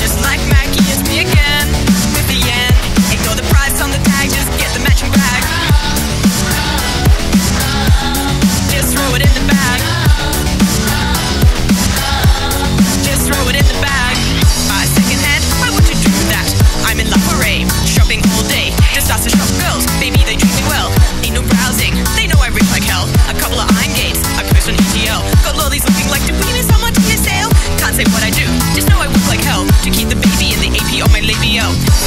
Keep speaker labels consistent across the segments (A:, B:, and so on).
A: Just like Mackie, is me again. out.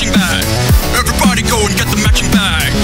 A: Matching bag. Everybody go and get the matching bag.